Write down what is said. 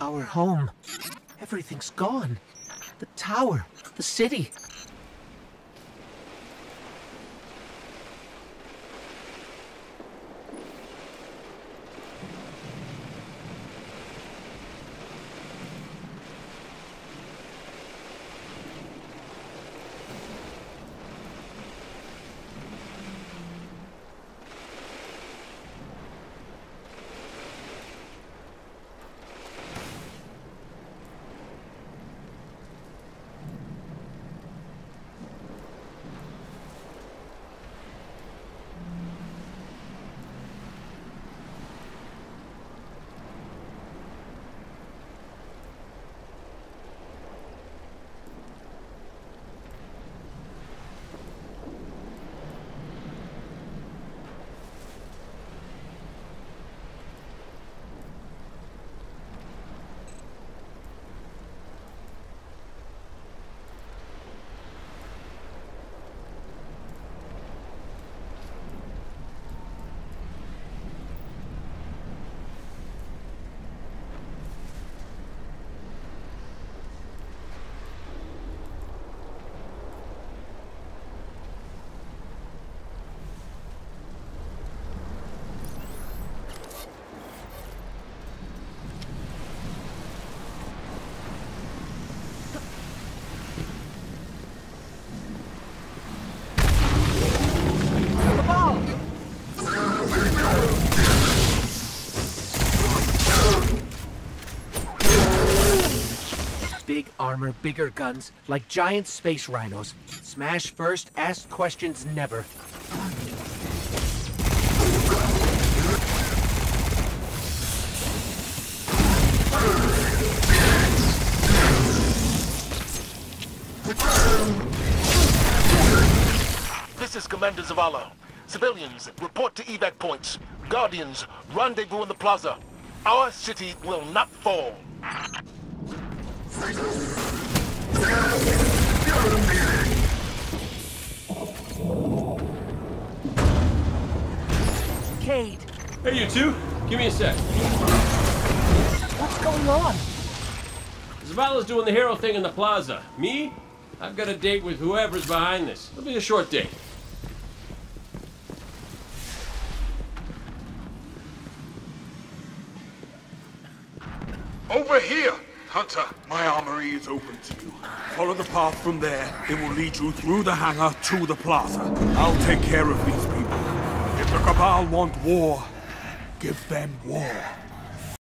Our home. Everything's gone. The tower, the city. Big armor, bigger guns, like giant space rhinos. Smash first, ask questions never. This is Commander Zavala. Civilians, report to evac points. Guardians, rendezvous in the plaza. Our city will not fall. Cayde, Hey, you two. Give me a sec. what's going on? Zavala's doing the hero thing in the plaza. Me? I've got a date with whoever's behind this. It'll be a short date. Over here! Hunter, my armory is open to you. Follow the path from there. It will lead you through the hangar to the plaza. I'll take care of these people. If the Cabal want war, give them war.